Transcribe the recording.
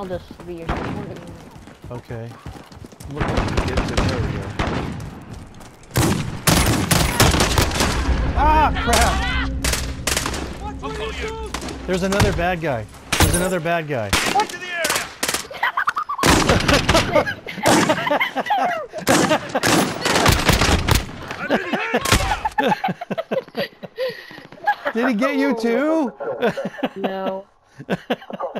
I'll just be your support. Okay. Look, get to there we go. Ah, crap! There's another bad guy. There's another bad guy. Into the area. Did he get you too? No.